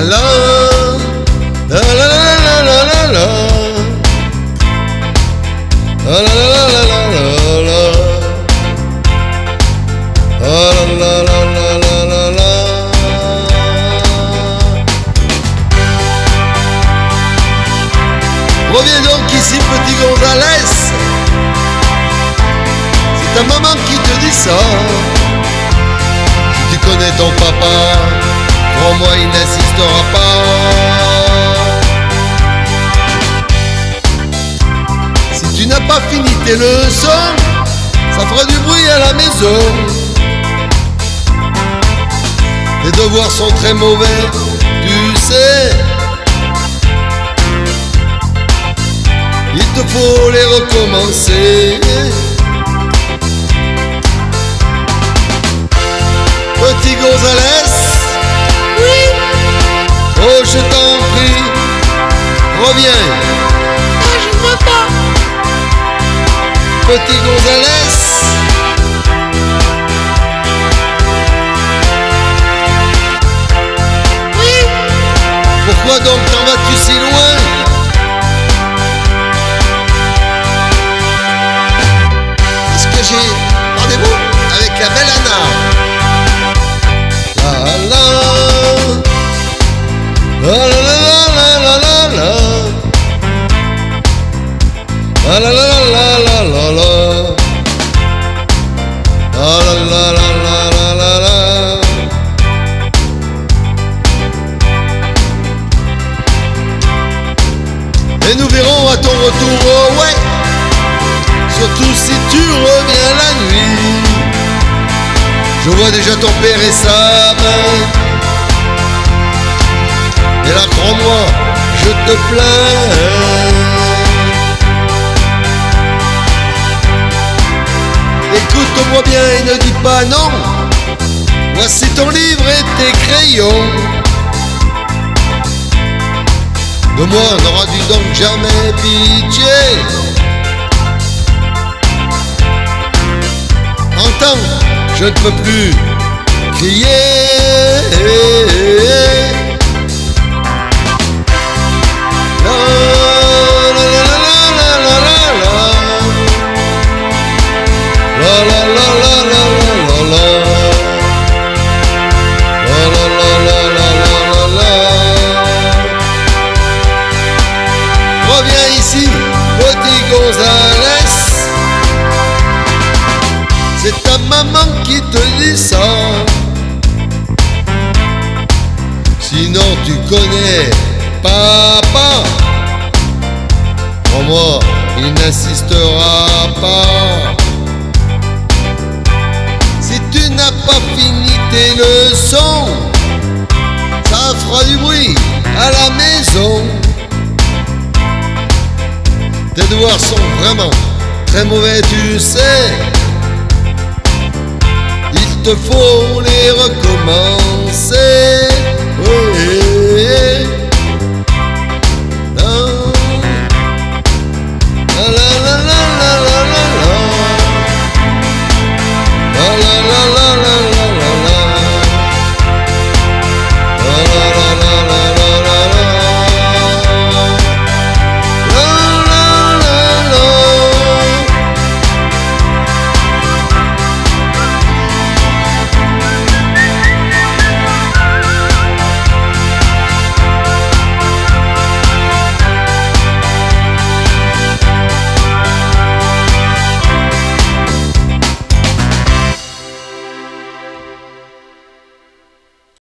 la la la la la la la la la la la Reviens donc ici petit Gonzalez. C'est ta maman qui te dit ça. Tu connais ton papa Crois-moi il n'insistera pas. Si tu n'as pas fini tes leçons Ça fera du bruit à la maison. Tes devoirs sont très mauvais Tu sais. Il te faut les recommencer. Petit Gonzalez, Petit Gonzalez, Oui, pourquoi donc t'en vas-tu si loin j'ai rendez-vous avec la belle Anna la la la la la La la la la la la la la Je vois déjà ton père et sa mère. Et là, crois-moi, je te plains. Écoute-moi bien et ne dis pas non. Voici ton livre et tes crayons. De moi n'aura-tu donc jamais pitié? Entends, je ne peux plus C'est ta maman qui te dit ça. Sinon tu connais papa. Crois-moi, il n'insistera pas. Si tu n'as pas fini tes leçons, ça fera du bruit à la maison. Tes devoirs sont vraiment très mauvais, tu sais. Te faut les recommencer.